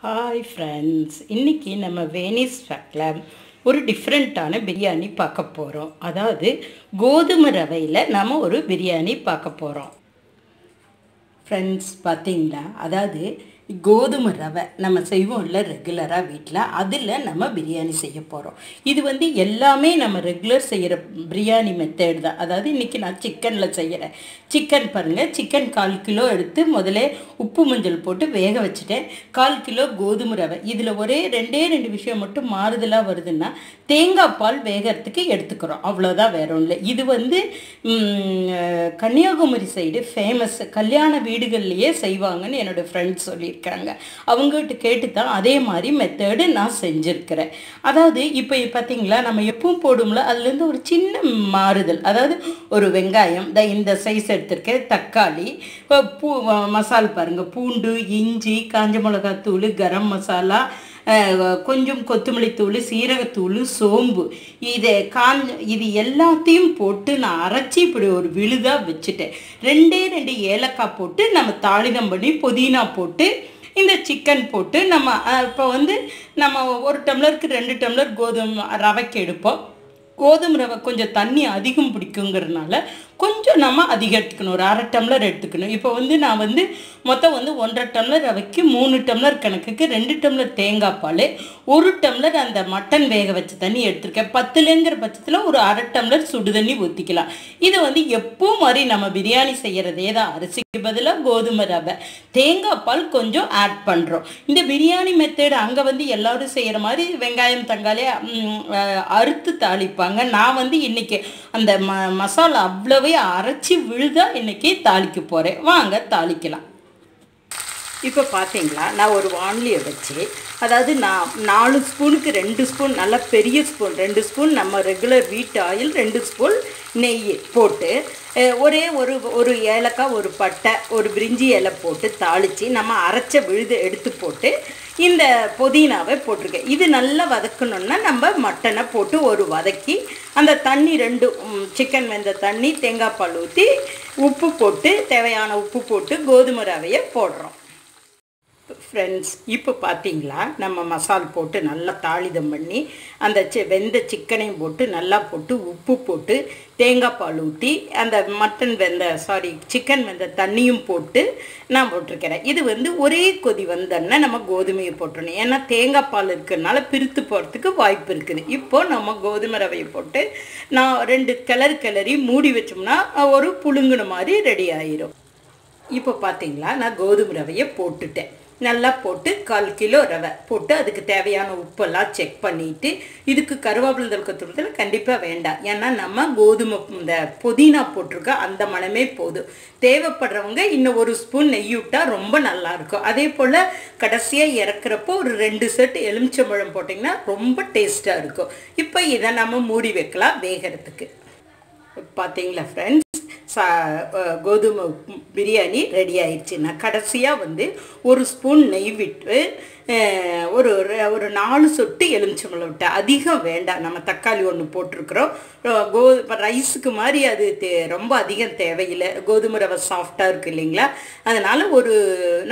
Hi friends இன்றைக்கி நம்ம வேனிஸ் ஃபேக்டில் ஒரு டிஃப்ரெண்ட்டான பிரியாணி பார்க்க போகிறோம் அதாவது கோதுமை ரவையில் நம்ம ஒரு பிரியாணி பார்க்க போகிறோம் ஃப்ரெண்ட்ஸ் பார்த்தீங்களா? அதாவது கோதுமை ரவை நம்ம செய்வோம்ல ரெகுலராக வீட்டில் அதில் நம்ம பிரியாணி செய்ய போகிறோம் இது வந்து எல்லாமே நம்ம ரெகுலர் செய்கிற பிரியாணி மெத்தேட் தான். அதாவது இன்றைக்கி நான் சிக்கனில் செய்கிறேன் சிக்கன் பாருங்கள் சிக்கன் கால் கிலோ எடுத்து முதலே உப்பு மஞ்சள் போட்டு வேக வச்சுட்டேன். கால் கிலோ கோதுமை ரவை. இதில் ஒரே ரெண்டே ரெண்டு விஷயம் மட்டும் மாறுதலாக வருதுன்னா தேங்காய் பால் வேகிறதுக்கு எடுத்துக்கிறோம். அவ்வளோதான் வேற ஒன்றும் இல்லை இது வந்து கன்னியாகுமரி சைடு ஃபேமஸ் கல்யாண வீடுகள்லையே செய்வாங்கன்னு என்னோடய ஃப்ரெண்ட்ஸ் சொல்லியிருக்காங்க. அவங்ககிட்ட கேட்டு தான் அதே மாதிரி மெத்தேடு நான் செஞ்சுருக்கிறேன். அதாவது இப்போ பார்த்தீங்களா நம்ம எப்பவும் போடும்ல அதுலேருந்து ஒரு சின்ன மாறுதல். அதாவது ஒரு வெங்காயம் த இந்த சைஸ் எடுத்திருக்கேன் தக்காளி பூ மசால் பாருங்கள் பூண்டு இஞ்சி காஞ்ச மிளகாத்தூள் கரம் மசாலா கொஞ்சம் கொத்தமல்லி தூள் சீரகத்தூள் சோம்பு. இதை காஞ்ச இது எல்லாத்தையும் போட்டு நான் அரைச்சி இப்படி ஒரு விழுதாக வச்சுட்டேன். ரெண்டே ரெண்டு ஏலக்காய் போட்டு நம்ம தாளிதம் பண்ணி புதினா போட்டு இந்த சிக்கன் போட்டு நம்ம இப்போ வந்து நம்ம ஒரு டம்ளருக்கு ரெண்டு டம்ளர் கோதுமை ரவைக்கு எடுப்போம். கோதுமை ரவை கொஞ்சம் தண்ணி அதிகம் பிடிக்குங்கிறதுனால கொஞ்சம் நம்ம அதிகம் எடுத்துக்கணும் ஒரு அரை டம்ளர் எடுத்துக்கணும். இப்போ வந்து நான் வந்து மொத்தம் வந்து ஒன்றரை டம்ளர் ரவைக்கு மூணு டம்ளர் கணக்குக்கு ரெண்டு டம்ளர் தேங்காய் பால் ஒரு டம்ளர் அந்த மட்டன் வேக வச்ச தண்ணி எடுத்திருக்கேன். பத்துலேங்கிற பட்சத்தில் ஒரு அரை டம்ளர் சுடு தண்ணி ஊற்றிக்கலாம் இது வந்து எப்போ மாதிரி நம்ம பிரியாணி செய்கிறதே தான். அரிசிக்கு பதிலாக கோதுமை ரவை. தேங்காய் பால் கொஞ்சம் ஆட் பண்ணுறோம் இந்த பிரியாணி மெத்தேடு அங்கே வந்து எல்லோரும் செய்கிற மாதிரி வெங்காயம் தக்காளி அறுத்து தாளிப்பாங்க. நான் வந்து இன்னைக்கு அந்த ம மசாலா அவ்வளவு அரைச்சி விழுதா இன்னைக்கு தாளிக்க போகிறேன் வாங்க தாளிக்கலாம். இப்போ பார்த்தீங்களா நான் ஒரு வான்லியை வச்சு அதாவது நான் நாலு ஸ்பூனுக்கு ரெண்டு ஸ்பூன் நல்லா பெரிய ஸ்பூன் ரெண்டு ஸ்பூன் நம்ம ரெகுலர் வீட்டு ஆயில் ரெண்டு ஸ்பூன் நெய் போட்டு ஒரே ஒரு ஒரு ஏலக்காய் ஒரு பட்டை ஒரு பிரிஞ்சி இலை போட்டு தாளித்து நம்ம அரைச்ச விழுது எடுத்து போட்டு இந்த புதினாவை போட்டிருக்கேன். இது நல்லா வதக்கணுன்னா நம்ம மட்டனை போட்டு ஒரு வதக்கி அந்த தண்ணி ரெண்டு சிக்கன் வெந்த தண்ணி தேங்காய் பால் ஊற்றி உப்பு போட்டு தேவையான உப்பு போட்டு கோதுமை ரவையை போடுறோம். ஃப்ரெண்ட்ஸ் இப்போ பார்த்தீங்களா நம்ம மசால் போட்டு நல்லா தாளிதம் பண்ணி அந்த சி வெந்த சிக்கனையும் போட்டு நல்லா போட்டு உப்பு போட்டு தேங்காய் பால் ஊற்றி அந்த மட்டன் வெந்த சாரி சிக்கன் வெந்த தண்ணியும் போட்டு நான் போட்டிருக்கிறேன். இது வந்து ஒரே கொதி வந்தோன்னா நம்ம கோதுமையை போட்டுடணும் ஏன்னா தேங்காய் பால் இருக்கிறதுனால பிரித்து போகிறதுக்கு வாய்ப்பு இருக்குது. இப்போது நம்ம கோதுமை ரவையை போட்டு நான் ரெண்டு கிளறு கிளறி மூடி வச்சோம்னா ஒரு புழுங்குன மாதிரி ரெடி ஆயிரும். இப்போ பார்த்தீங்களா நான் கோதுமை ரவையை போட்டுட்டேன். நல்லா போட்டு கால் கிலோ ரவை போட்டு அதுக்கு தேவையான உப்பெல்லாம் செக் பண்ணிட்டு இதுக்கு கருவேப்பிலை கொத்துறதுல கண்டிப்பாக வேண்டாம். ஏன்னா நம்ம கோதுமை இந்த புதினா போட்டிருக்க அந்த மனமே போதும். தேவைப்படுறவங்க இன்னும் ஒரு ஸ்பூன் நெய் விட்டா ரொம்ப நல்லா இருக்கும். அதே போல் கடைசியாக இறக்குறப்போ ஒரு ரெண்டு செட் எலுமிச்சம்பழம் போட்டிங்கன்னா ரொம்ப டேஸ்ட்டாக இருக்கும். இப்போ இதை நம்ம மூடி வைக்கலாம் வேகிறதுக்கு. பார்த்தீங்களா ஃப்ரெண்ட்ஸ் சா கோதுமை பிரியாணி ரெடி ஆயிடுச்சு. நான் கடைசியாக வந்து ஒரு ஸ்பூன் நெய் விட்டு ஒரு ஒரு நாலு சொட்டு எலுமிச்சம்பழம் விட்டு அதிகம் வேண்டாம். நம்ம தக்காளி ஒன்று போட்டிருக்கிறோம். கோ இப்போ ரைஸுக்கு மாதிரி அது தே ரொம்ப அதிகம் தேவையில்லை. கோதுமை ரவை சாஃப்டாக இருக்குது இல்லைங்களா? அதனால் ஒரு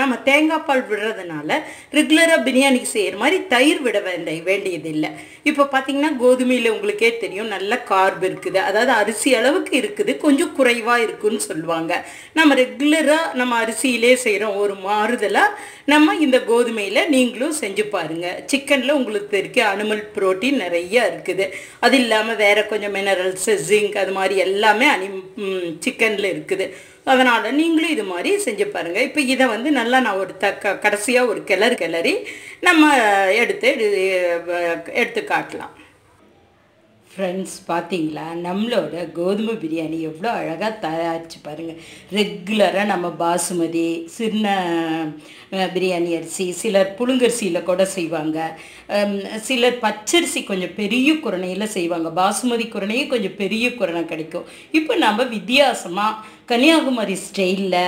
நம்ம தேங்காய் பால் விடுறதுனால ரெகுலராக பிரியாணிக்கு செய்கிற மாதிரி தயிர் விட வேண்ட வேண்டியதில்லை. இப்போ பார்த்தீங்கன்னா கோதுமையில் உங்களுக்கே தெரியும் நல்ல கார்பு இருக்குது. அதாவது அரிசி அளவுக்கு இருக்குது. கொஞ்சம் குறைவாக இருக்குன்னு சொல்லுவாங்க. நம்ம ரெகுலராக நம்ம அரிசியிலே செய்கிறோம் ஒரு மாறுதலாக நம்ம இந்த கோதுமையில் நீங்களும் செஞ்சு பாருங்கள் சிக்கனில் உங்களுக்கு தெரிக்க அனிமல் புரோட்டீன் நிறைய இருக்குது. அது இல்லாமல் வேற கொஞ்சம் மினரல்ஸ் ஜிங்க் அது மாதிரி எல்லாமே அனி சிக்கனில் இருக்குது. அதனால் நீங்களும் இது மாதிரி செஞ்சு பாருங்கள் இப்போ இதை வந்து நல்லா நான் ஒரு தக்க கடைசியாக ஒரு கிளறு கிளறி நம்ம எடுத்து எடுத்து காட்டலாம். ஃப்ரெண்ட்ஸ் பார்த்தீங்களா நம்மளோட கோதுமை பிரியாணி எவ்வளோ அழகாக தயாரிச்சு பாருங்கள் ரெகுலராக நம்ம பாசுமதி சின்ன பிரியாணி அரிசி சிலர் புழுங்கரிசியில் கூட செய்வாங்க. சிலர் பச்சரிசி கொஞ்சம் பெரிய குரணையில் செய்வாங்க. பாசுமதி குரணையும் கொஞ்சம் பெரிய குரணை கிடைக்கும். இப்போ நம்ம வித்தியாசமாக கன்னியாகுமரி ஸ்டைலில்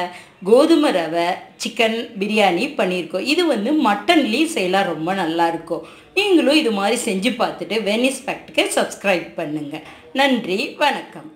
கோதுமை ரவை சிக்கன் பிரியாணி பண்ணியிருக்கோம் இது வந்து மட்டன்லேயும் செய்யலாம் ரொம்ப நல்லா இருக்கும். நீங்களும் இது மாதிரி செஞ்சு பார்த்துட்டு வெனிஸ் ஃபேக்ட்டுக்கு சப்ஸ்கிரைப் பண்ணுங்கள் நன்றி வணக்கம்.